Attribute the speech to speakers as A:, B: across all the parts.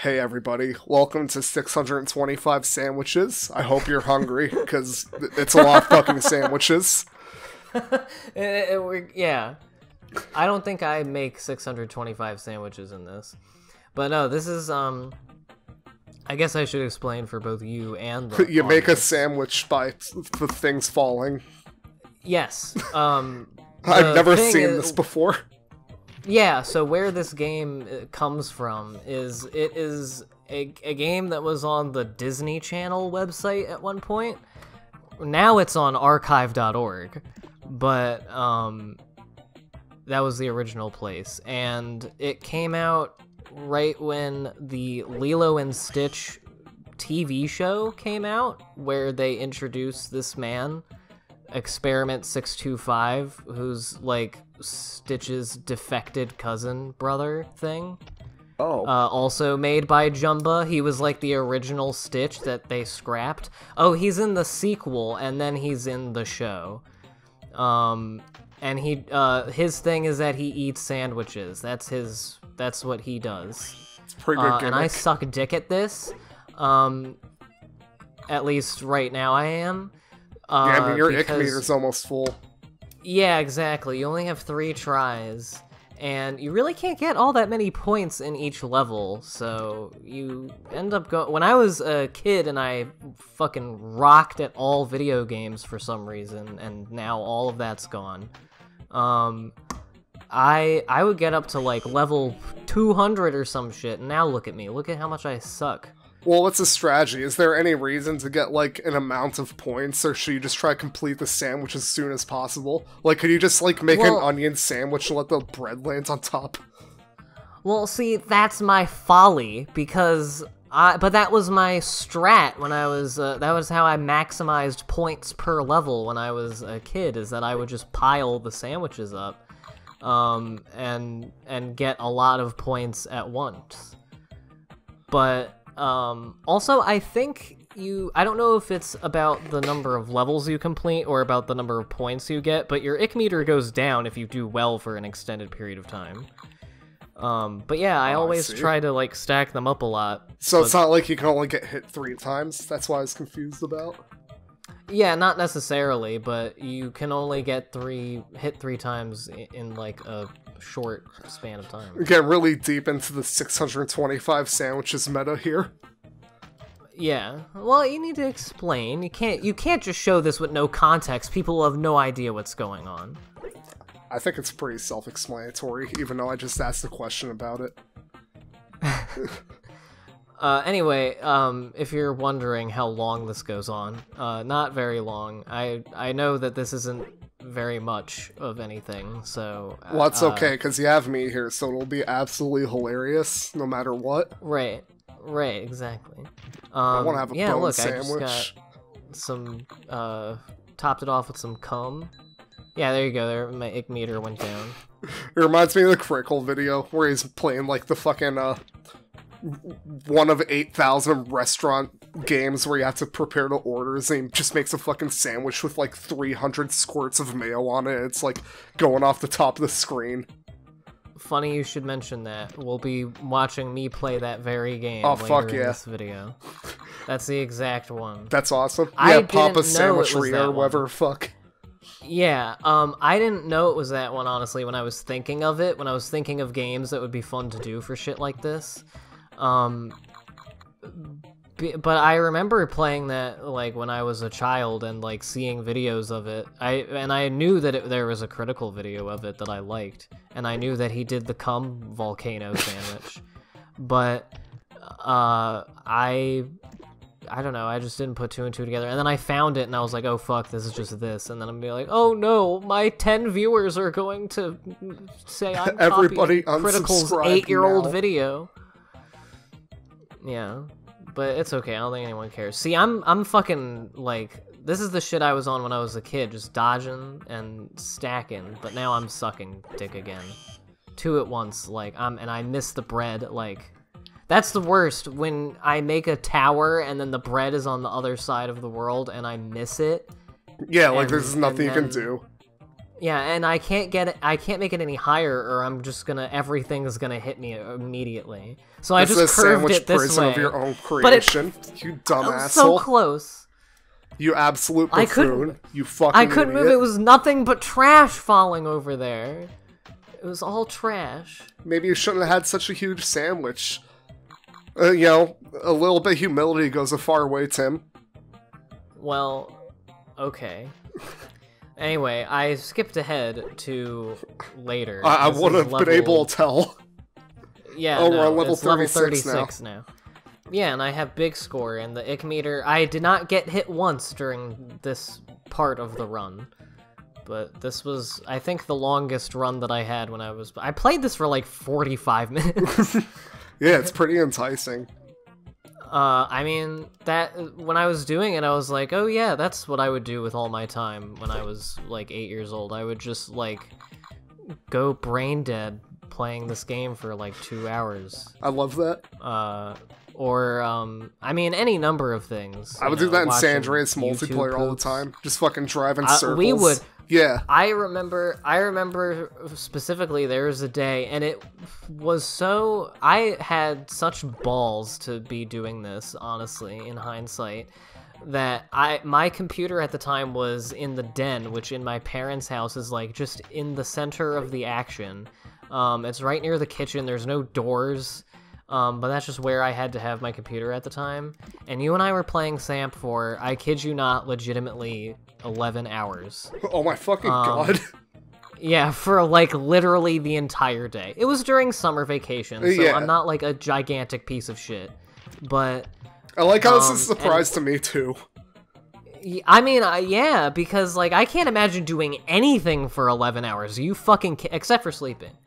A: Hey everybody, welcome to 625 sandwiches. I hope you're hungry because it's a lot of fucking sandwiches.
B: It- it- we- yeah. I don't think I make 625 sandwiches in this. But no, this is um I guess I should explain for both you and the
A: You make a sandwich by the things falling.
B: Yes. Um
A: I've never seen
B: is-
A: this before.
B: Yeah, so where this game uh, comes from is it is a, a game that was on the Disney Channel website at one point. Now it's on archive.org, but um that was the original place and it came out right when the Lilo and Stitch TV show came out where they introduced this man Experiment 625, who's like Stitch's defected cousin brother thing.
A: Oh.
B: Uh, also made by Jumba. He was like the original Stitch that they scrapped. Oh, he's in the sequel, and then he's in the show. Um, and he, uh, his thing is that he eats sandwiches. That's his. That's what he does.
A: it's pretty good
B: Uh, and I suck dick at this. Um, at least right now I am. Uh,
A: yeah, I mean, your ick
B: because-
A: meter's almost full.
B: Yeah, exactly. You only have three tries, and you really can't get all that many points in each level. So you end up going. When I was a kid and I fucking rocked at all video games for some reason, and now all of that's gone. Um, I I would get up to like level 200 or some shit, and now look at me. Look at how much I suck.
A: Well, what's the strategy? Is there any reason to get like an amount of points, or should you just try to complete the sandwich as soon as possible? Like, could you just like make
B: Well-
A: an onion sandwich and let the bread land on top?
B: Well, see, that's my folly because I. But that was my strat when I was. Uh, that was how I maximized points per level when I was a kid. Is that I would just pile the sandwiches up, um, and and get a lot of points at once. But um, also, I think you. I don't know if it's about the number of levels you complete or about the number of points you get, but your ick meter goes down if you do well for an extended period of time. Um, but yeah, I
A: Oh,
B: always
A: see.
B: try to like stack them up a lot.
A: So it's not like you can only get hit three times. That's what I was confused about.
B: Yeah, not necessarily, but you can only get three hit three times in, in like a short span of time.
A: Getting really deep into the 625 sandwiches meta here.
B: Yeah. Well, you need to explain. You can't you can't just show this with no context. People will have no idea what's going on.
A: I think it's pretty self-explanatory, even though I just asked a question about it.
B: Uh, anyway, um, if you're wondering how long this goes on, uh, not very long. I I know that this isn't very much of anything, so
A: Well, that's
B: uh,
A: okay, because you have me here, so it'll be absolutely hilarious, no matter what.
B: Right, right, exactly. Um, I
A: want to have a
B: yeah,
A: bone
B: look,
A: sandwich.
B: I just got some, uh, topped it off with some cum. Yeah, there you go. There, my ick meter went down.
A: It reminds me of the Crickle video where he's playing like the fucking uh one of 8,000 restaurant games where you have to prepare the orders and he just makes a fucking sandwich with like 300 squirts of mayo on it. It's like going off the top of the screen.
B: Funny you should mention that. We'll be watching me play that very game
A: Oh,
B: later
A: fuck
B: in
A: yeah.
B: this video. That's the exact one.
A: That's awesome.
B: I
A: yeah, Papa Sandwich Rio whatever. Fuck.
B: Yeah, um, I didn't know it was that one, honestly, when I was thinking of it, when I was thinking of games that would be fun to do for shit like this. Um, but I remember playing that, like, when I was a child and, like, seeing videos of it. I And I knew that it, there was a critical video of it that I liked, and I knew that he did the cum volcano sandwich. but, uh, I I don't know. I just didn't put two and two together. And then I found it and I was like, oh fuck, this is just this. And then I'm be like, oh no, my 10 viewers are going to say I'm
A: Everybody
B: copying Critical's eight year old
A: now.
B: video. Yeah. But it's okay. I don't think anyone cares. See, I'm I'm fucking like this is the shit I was on when I was a kid, just dodging and stacking, but now I'm sucking dick again. Two at once, like I'm and I miss the bread, like that's the worst when I make a tower and then the bread is on the other side of the world and I miss it.
A: Yeah, like
B: And-
A: there's nothing you
B: and
A: can do.
B: Yeah, and I can't get it. I can't make it any higher, or I'm just gonna everything's gonna hit me immediately. So I
A: This
B: just
A: is a
B: curved
A: sandwich
B: it this
A: prison
B: way.
A: of your own
B: But it-
A: creation. you dumb
B: I'm
A: asshole.
B: so close.
A: you absolute
B: I
A: buffoon.
B: couldn't-
A: You fucking
B: I couldn't move. It was nothing but trash falling over there. It was all trash.
A: Maybe you shouldn't have had such a huge sandwich. Uh, you know, a little bit of humility goes a far way, Tim.
B: Well, okay. Anyway, I skipped ahead to later.
A: I, I would have been able to tell.
B: Yeah,
A: Oh, we're on level
B: it's level
A: 36 now.
B: now. Yeah, and I have big score, and the ick meter. I did not get hit once during this part of the run, but this was, I think, the longest run that I had when I was. I played this for like 45 minutes.
A: Yeah, it's pretty enticing.
B: Uh, I mean, that when I was doing it, I was like, oh yeah, that's what I would do with all my time when I was like eight years old. I would just like go brain dead playing this game for like two hours.
A: I love that.
B: uh, or um, I mean, any number of things.
A: I would
B: know,
A: do that in San Andreas multiplayer all the time. Just fucking driving
B: Uh,
A: circles.
B: we would-
A: Yeah.
B: I remember, I remember specifically there was a day, and it was so. I had such balls to be doing this, honestly, in hindsight, that I my computer at the time was in the den, which in my parents' house is like just in the center of the action. Um, it's right near the kitchen. There's no doors. Um, but that's just where I had to have my computer at the time. And you and I were playing SAMP for, I kid you not, legitimately 11 hours.
A: Oh my fucking
B: Um,
A: god.
B: Yeah, for like literally the entire day. It was during summer vacation, so
A: Yeah.
B: I'm not like a gigantic piece of shit. But
A: I like how this
B: um,
A: is a surprise to me too.
B: I mean, uh, yeah, because like I can't imagine doing anything for 11 hours. You fucking except for sleeping.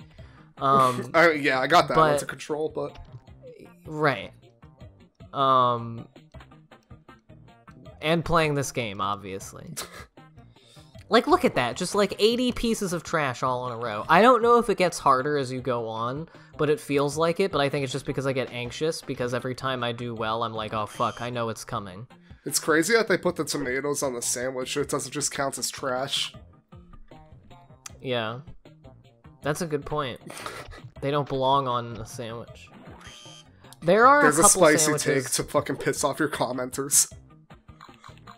B: Um,
A: I, yeah, I got that
B: but-
A: under control, but
B: right. Um, and playing this game, obviously. Like, look at that. Just like 80 pieces of trash all in a row. I don't know if it gets harder as you go on, but it feels like it. But I think it's just because I get anxious because every time I do well, I'm like, oh fuck, I know it's coming.
A: it's crazy that they put the tomatoes on the sandwich. It doesn't just count as trash.
B: Yeah. That's a good point. They don't belong on a sandwich. There are
A: There's
B: a
A: a spicy
B: sandwiches.
A: take to fucking piss off your commenters.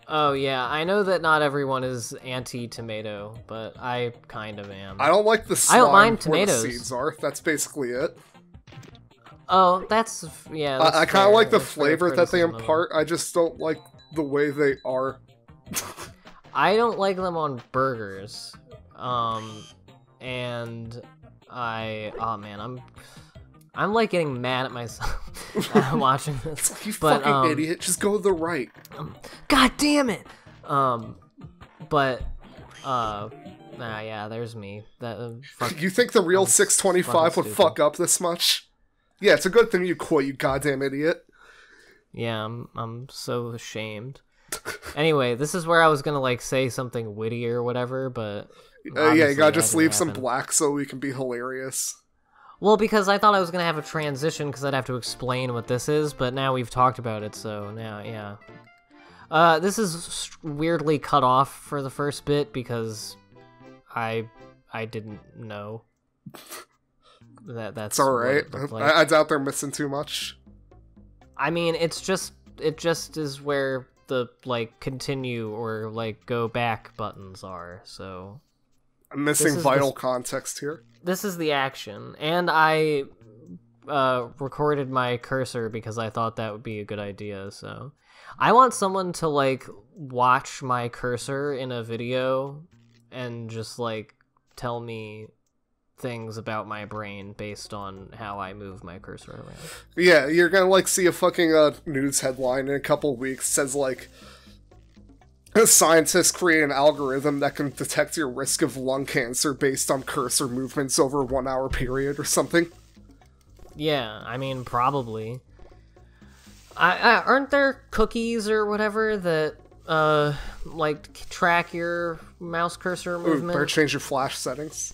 B: Oh yeah, I know that not everyone is anti-tomato, but I kind of am.
A: I don't like the
B: I don't mind
A: where the
B: tomatoes.
A: seeds are. That's basically it.
B: Oh, that's yeah. That's
A: I, I kind of like the
B: That's
A: flavor that they
B: criticism of them.
A: impart. I just don't like the way they are.
B: I don't like them on burgers. Um, and I oh man, I'm I'm like getting mad at myself watching this.
A: You
B: But,
A: fucking
B: um,
A: idiot. Just go to the right.
B: God damn it. Um, but uh, nah, yeah, there's me. That uh, fuck.
A: You think the real 625 would fuck up this much? Yeah, it's a good thing you quit, you goddamn idiot.
B: Yeah, I'm I'm so ashamed. Anyway, this is where I was gonna like say something witty or whatever, but
A: Uh, yeah, you gotta just leave some black so we can be hilarious.
B: Well, because I thought I was gonna have a transition because I'd have to explain what this is, but now we've talked about it, so now yeah. Uh, this is weirdly cut off for the first bit because I I didn't know that that's
A: It's alright.
B: what it looked
A: I. I doubt they're missing too much.
B: I mean, it's just it just is where the like continue or like go back buttons are. So
A: I'm missing vital
B: the-
A: context here.
B: this is the action, and I uh, recorded my cursor because I thought that would be a good idea. So I want someone to like watch my cursor in a video and just like tell me things about my brain based on how I move my cursor around.
A: Yeah, you're gonna like see a fucking uh, news headline in a couple weeks says like scientists create an algorithm that can detect your risk of lung cancer based on cursor movements over a one hour period or something.
B: Yeah, I mean probably. I, I aren't there cookies or whatever that uh like track your mouse cursor
A: Ooh,
B: movement?
A: better change your flash settings.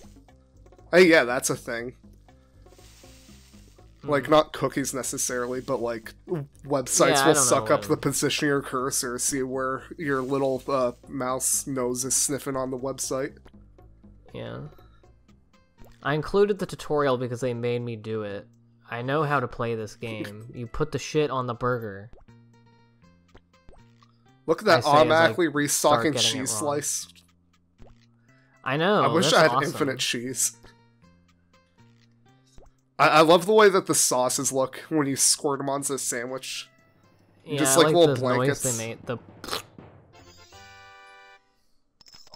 A: Hey, yeah, that's a thing. Like
B: Hmm.
A: not cookies necessarily, but like websites
B: Yeah,
A: will suck
B: know
A: up the position of your cursor, see where your little uh, mouse nose is sniffing on the website.
B: Yeah. I included the tutorial because they made me do it. I know how to play this game. You put the shit on the burger.
A: Look at that
B: say as I
A: automatically
B: start
A: restocking cheese slice.
B: I know.
A: I wish I had
B: awesome.
A: infinite cheese. I, I love the way that the sauces look when you squirt them onto a sandwich.
B: Yeah,
A: just like
B: like
A: little blankets.
B: noise they made. The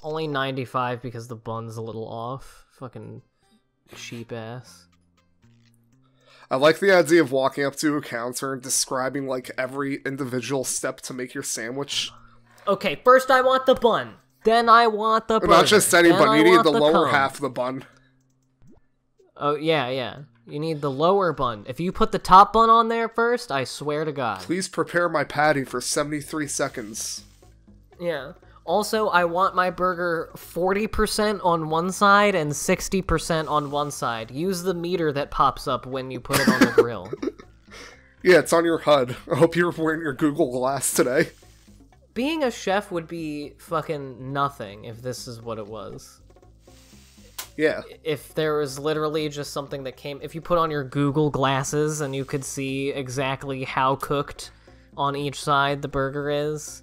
B: only 95 because the bun's a little off. Fucking cheap ass.
A: I like the idea of walking up to a counter and describing like every individual step to make your sandwich.
B: Okay, first I want the bun. Then I want the burger.
A: Not just any
B: then
A: bun, you need
B: want
A: the lower
B: cone.
A: half of the bun.
B: Oh yeah, yeah. You need the lower bun. If you put the top bun on there first, I swear to God.
A: Please prepare my patty for 73 seconds.
B: Yeah. Also, I want my burger 40% on one side and 60% on one side. Use the meter that pops up when you put it on the grill.
A: Yeah, it's on your HUD. I hope you're wearing your Google Glass today.
B: Being a chef would be fucking nothing if this is what it was.
A: Yeah.
B: If there was literally just something that came, if you put on your Google glasses and you could see exactly how cooked on each side the burger is,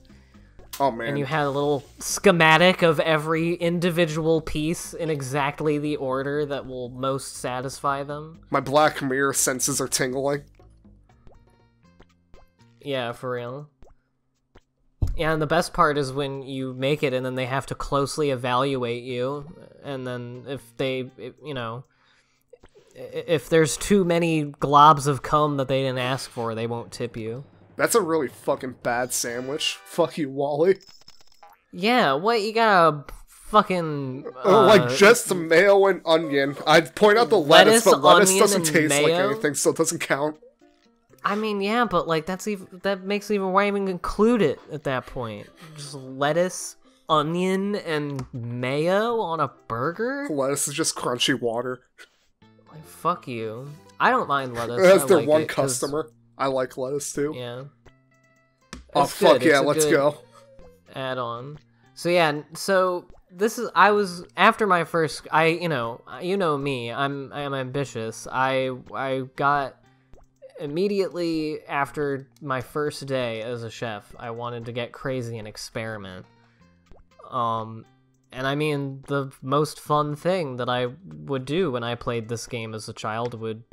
A: Oh man.
B: and you had a little schematic of every individual piece in exactly the order that will most satisfy them.
A: My Black Mirror senses are tingling.
B: Yeah, for real. Yeah, and the best part is when you make it and then they have to closely evaluate you, and then if they, you know, if there's too many globs of cum that they didn't ask for, they won't tip you.
A: That's a really fucking bad sandwich. Fuck you, Wally.
B: Yeah, what you gotta fucking
A: Oh,
B: uh,
A: like just the mayo and onion. I'd point out the lettuce,
B: lettuce,
A: but lettuce doesn't taste like anything, so it doesn't count.
B: I mean, yeah, but like that's even that makes it even why even include it at that point. Just lettuce, onion, and mayo on a burger.
A: Lettuce is just crunchy water.
B: Like, fuck you. I don't mind lettuce.
A: That's
B: I
A: their
B: like
A: one customer. I like lettuce too.
B: Yeah.
A: oh
B: It's
A: fuck
B: good,
A: yeah,
B: it's
A: let's go.
B: Add on. So yeah, so this is I was after my first I you know you know me I'm I am ambitious. I I got immediately after my first day as a chef, I wanted to get crazy and experiment. Um, and I mean, the most fun thing that I would do when I played this game as a child would,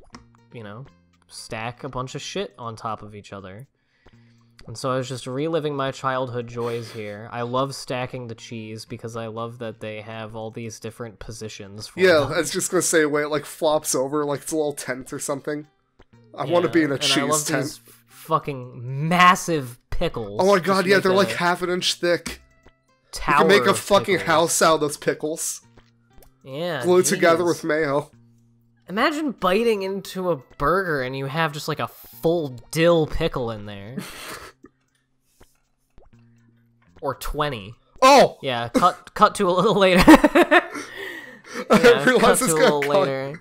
B: you know, stack a bunch of shit on top of each other. And so I was just reliving my childhood joys here. I love stacking the cheese because I love that they have all these different positions for
A: Yeah,
B: them.
A: I was just gonna say, wait, it like flops over like it's a little tent or something. I want to be in a
B: I
A: cheese tent.
B: fucking massive pickles.
A: Oh my god, yeah, they're like half an inch thick. You can make a fucking
B: pickles.
A: house out of those pickles.
B: Yeah,
A: Glued together with mayo.
B: Imagine biting into a burger and you have just like a full dill pickle in there. or 20.
A: Oh!
B: Yeah, cut cut to a little later. Yeah,
A: didn't realize
B: cut
A: it's
B: to a
A: gonna
B: little
A: cut.
B: later.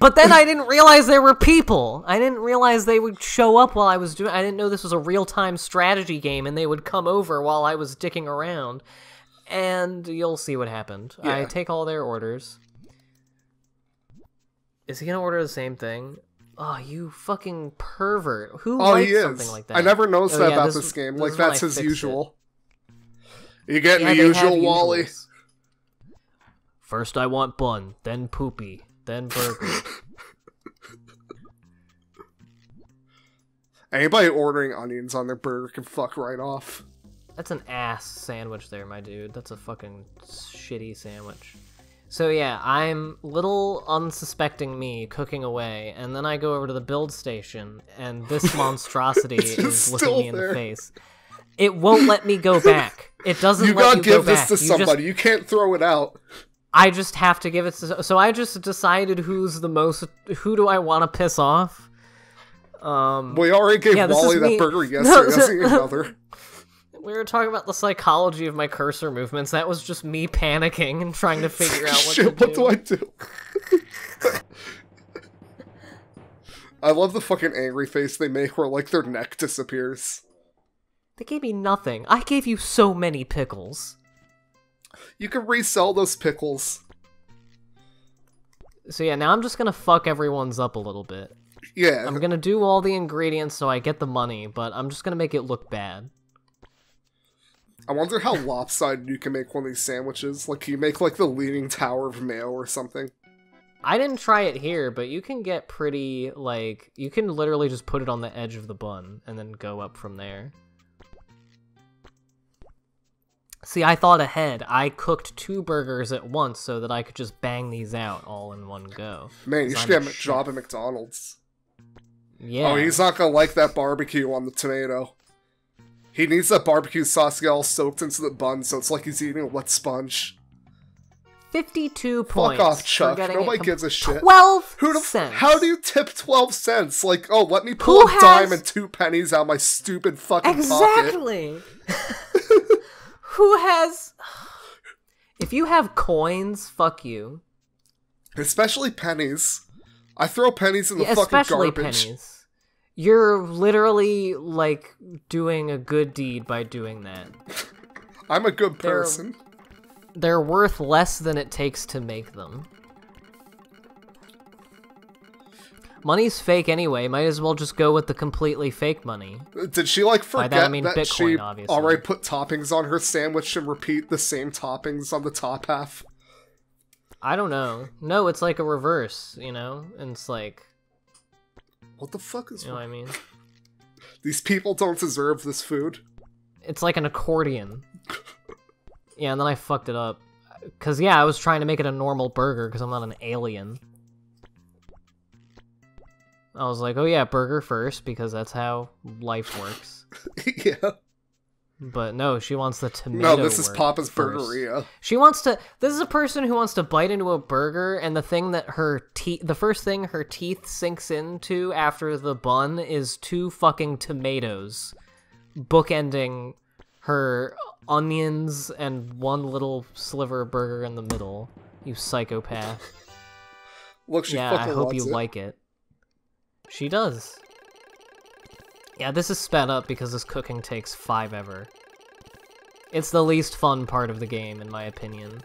B: But then I didn't realize there were people. I didn't realize they would show up while I was doing. I didn't know this was a real time strategy game, and they would come over while I was dicking around. And you'll see what happened. I take all their orders. Is he gonna order the same thing? Oh, you fucking pervert! Who
A: Oh,
B: likes something like that?
A: I never noticed
B: Oh,
A: that
B: yeah,
A: about
B: this-
A: this game.
B: this
A: Like that's his
B: fixed it.
A: usual. You getting
B: Yeah,
A: the usual, Wally?
B: usuals. First, I want bun, then poopy, then burger.
A: Anybody ordering onions on their burger can fuck right off.
B: That's an ass sandwich there, my dude. That's a fucking shitty sandwich. So yeah, I'm little unsuspecting me cooking away, and then I go over to the build station, and this monstrosity is looking me in
A: there.
B: the face. It won't let me go back. It doesn't
A: You
B: let
A: gotta
B: you
A: give
B: go
A: this
B: back.
A: to
B: You just-
A: somebody. You can't throw it out.
B: I just have to give it to. So I just decided who's the most. Who do I want to piss off? Um,
A: We already gave
B: Yeah,
A: Wally that
B: me.
A: burger yesterday.
B: so-
A: That's another.
B: we were talking about the psychology of my cursor movements. That was just me panicking and trying to figure out what
A: Shit,
B: to
A: what do I do? I love the fucking angry face they make where like their neck disappears.
B: They gave me nothing. I gave you so many pickles.
A: You can resell those pickles.
B: So yeah, now I'm just gonna fuck everyone's up a little bit.
A: Yeah,
B: I'm gonna do all the ingredients so I get the money, but I'm just gonna make it look bad.
A: I wonder how lopsided you can make one of these sandwiches. Like, you make like the Leaning Tower of Mayo or something.
B: I didn't try it here, but you can get pretty like you can literally just put it on the edge of the bun and then go up from there. See, I thought ahead. I cooked two burgers at once so that I could just bang these out all in one go.
A: Man, you should
B: I'm
A: get
B: a chef.
A: job at McDonald's.
B: Yeah.
A: Oh, he's not gonna like that barbecue on the tomato. He needs that barbecue sauce to get all soaked into the bun, so it's like he's eating a wet sponge.
B: 52 points.
A: Fuck
B: off,
A: Chuck. Nobody gives a shit.
B: 12
A: Who
B: cents.
A: How do you tip 12 cents? Like, oh, let me pull
B: Who
A: a
B: has-
A: dime and two pennies out of my stupid fucking pocket.
B: Exactly. Who has If you have coins, fuck you.
A: Especially pennies. I throw pennies in the
B: Yeah,
A: fucking
B: especially
A: garbage.
B: pennies. You're literally like doing a good deed by doing that.
A: I'm a good
B: They're-
A: person.
B: They're worth less than it takes to make them. Money's fake anyway. Might as well just go with the completely fake money.
A: Did she like
B: By
A: forget
B: that, I mean
A: that
B: Bitcoin,
A: she
B: obviously.
A: already put toppings on her sandwich and repeat the same toppings on the top half?
B: I don't know. No, it's like a reverse, you know? And it's like,
A: What the fuck is
B: you know what I mean?
A: These people don't deserve this food.
B: It's like an accordion. Yeah, and then I fucked it up. Cause yeah, I was trying to make it a normal burger because I'm not an alien. I was like, oh yeah, burger first because that's how life works.
A: yeah.
B: But no, she wants the tomato.
A: No, this is Papa's
B: first.
A: Burgeria.
B: She wants to. This is a person who wants to bite into a burger, and the thing that her teeth, the first thing her teeth sinks into after the bun is two fucking tomatoes, bookending her onions and one little sliver of burger in the middle. You psychopath.
A: Look, she
B: yeah, I hope you
A: it.
B: like it. She does. Yeah, this is sped up because this cooking takes five ever. It's the least fun part of the game, in my opinion.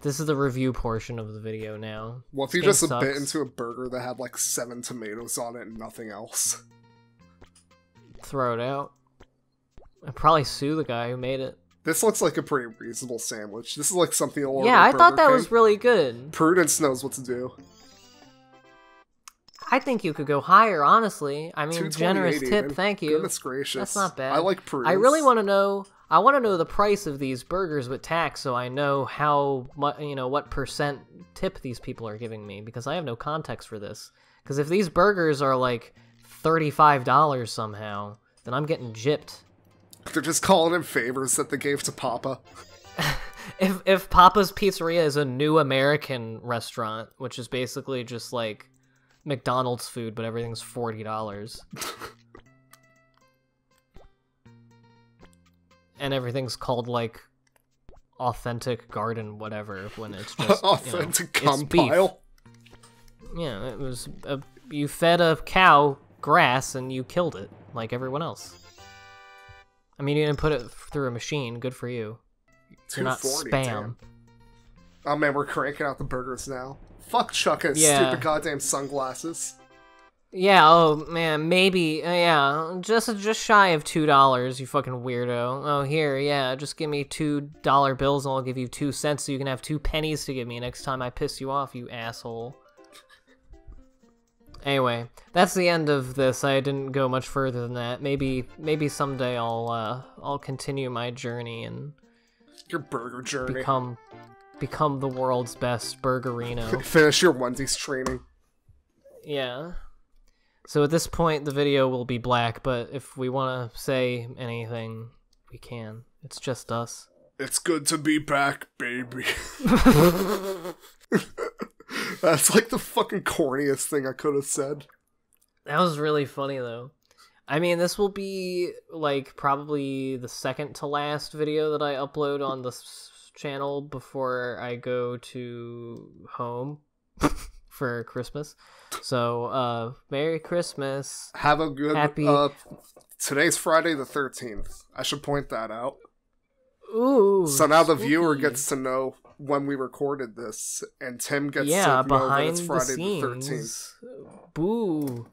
B: This is the review portion of the video now.
A: What if you just
B: game
A: bit into a burger that had like seven tomatoes on it and nothing else?
B: Throw it out. I'd probably sue the guy who made it.
A: This looks like a pretty reasonable sandwich. This is like something
B: yeah, I thought that was really good.
A: Prudence knows what to do.
B: I think you could go higher, honestly. I mean, generous tip,
A: even.
B: thank you.
A: Goodness gracious.
B: That's not bad.
A: I like Prudence.
B: I really want to know. I want to know the price of these burgers with tax, so I know how much, you know, what percent tip these people are giving me, because I have no context for this. Because if these burgers are like thirty-five dollars somehow, then I'm getting gypped.
A: They're just calling in favors that they gave to Papa.
B: If if Papa's Pizzeria is a new American restaurant, which is basically just like McDonald's food, but everything's forty dollars. and everything's called like authentic garden whatever when it's just you know,
A: Authentic
B: it's beef. Yeah, it was a, you fed a cow grass and you killed it like everyone else. I mean, you didn't put it through a machine. Good for you. You're not spam.
A: damn. Oh man, we're cranking out the burgers now. Fuck Chuck and
B: Yeah.
A: stupid goddamn sunglasses.
B: Yeah. Oh man. Maybe. Uh, yeah. Just just shy of two dollars. You fucking weirdo. Oh here. Yeah. Just give me two dollar bills and I'll give you two cents so you can have two pennies to give me next time I piss you off. You asshole. Anyway, that's the end of this. I didn't go much further than that. Maybe maybe someday I'll uh I'll continue my journey and
A: Your burger journey.
B: become become the world's best burgerino.
A: Finish your Wendy's training.
B: Yeah. So at this point, the video will be black, but if we want to say anything, we can. It's just us.
A: It's good to be back, baby. That's like the fucking corniest thing I could have said.
B: That was really funny, though. I mean, this will be like probably the second to last video that I upload on this channel before I go to home for Christmas. So, uh, Merry Christmas.
A: Have a good.
B: Happy-
A: Uh, today's Friday the thirteenth. I should point that out.
B: Ooh.
A: So now the viewer gets to know when we recorded this, and Tim gets
B: yeah
A: to know that
B: behind
A: it's Friday the thirteenth.
B: Boo.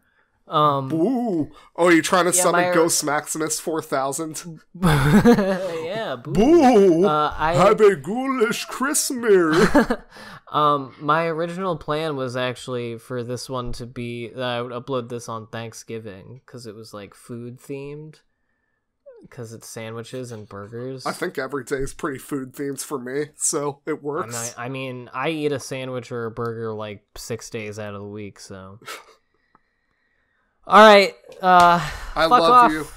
B: Um.
A: Ooh! Oh, you trying to
B: Yeah,
A: summon
B: my-
A: Ghost Maximus four thousand?
B: yeah. Boo.
A: Boo!
B: Uh, I
A: Have a ghoulish Christmas.
B: um my original plan was actually for this one to be that I would upload this on Thanksgiving because it was like food themed because it's sandwiches and burgers.
A: I think every day is pretty food themed for me, so it works.
B: I, I mean, I eat a sandwich or a burger like six days out of the week, so. All right, uh,
A: I
B: fuck
A: love
B: off.
A: you.